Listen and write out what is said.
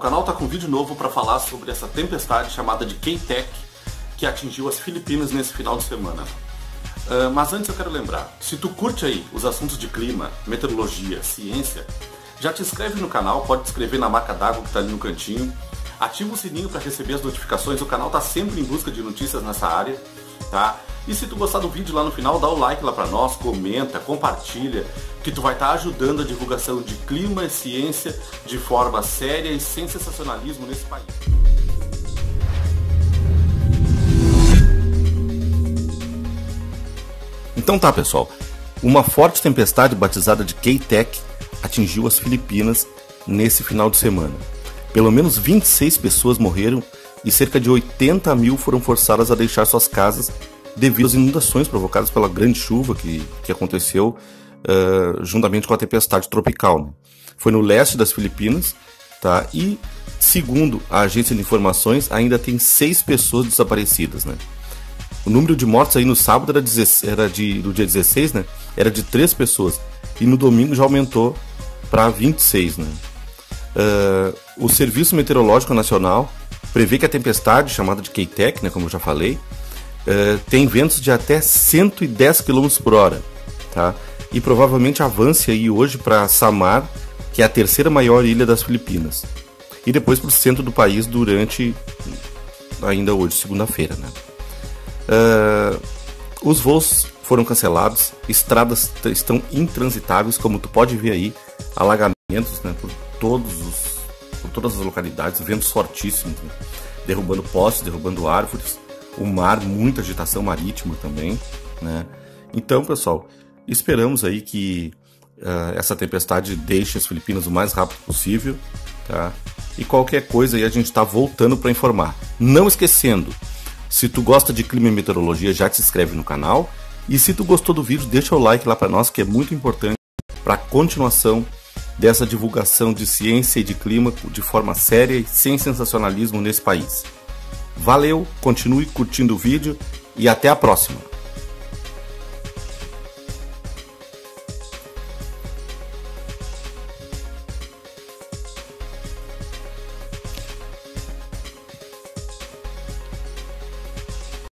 O canal está com um vídeo novo para falar sobre essa tempestade chamada de K-Tech que atingiu as Filipinas nesse final de semana. Uh, mas antes eu quero lembrar, se tu curte aí os assuntos de clima, meteorologia, ciência, já te inscreve no canal, pode te inscrever na marca d'água que está ali no cantinho, ativa o sininho para receber as notificações, o canal está sempre em busca de notícias nessa área, tá? E se tu gostar do vídeo lá no final, dá o like lá para nós, comenta, compartilha, que tu vai estar tá ajudando a divulgação de clima e ciência de forma séria e sem sensacionalismo nesse país. Então tá, pessoal. Uma forte tempestade batizada de K-Tech atingiu as Filipinas nesse final de semana. Pelo menos 26 pessoas morreram e cerca de 80 mil foram forçadas a deixar suas casas devido às inundações provocadas pela grande chuva que, que aconteceu uh, juntamente com a tempestade tropical. Né? Foi no leste das Filipinas, tá? E segundo a agência de informações, ainda tem seis pessoas desaparecidas, né? O número de mortes aí no sábado era, 16, era de, do dia 16, né? Era de três pessoas. E no domingo já aumentou para 26, né? Uh, o Serviço Meteorológico Nacional prevê que a tempestade, chamada de K-Tech, né, como eu já falei, uh, tem ventos de até 110 km por hora, tá? E provavelmente avance aí hoje para Samar, que é a terceira maior ilha das Filipinas, e depois para o centro do país durante ainda hoje, segunda-feira, né? Uh, os voos foram cancelados, estradas estão intransitáveis, como tu pode ver aí, alagamentos né, por, todos os, por todas as localidades, ventos fortíssimos, né, derrubando postes, derrubando árvores, o mar, muita agitação marítima também, né? Então, pessoal, esperamos aí que uh, essa tempestade deixe as Filipinas o mais rápido possível, tá? E qualquer coisa aí a gente está voltando para informar. Não esquecendo, se tu gosta de clima e meteorologia, já te inscreve no canal. E se tu gostou do vídeo, deixa o like lá para nós, que é muito importante para a continuação dessa divulgação de ciência e de clima de forma séria e sem sensacionalismo nesse país. Valeu, continue curtindo o vídeo e até a próxima!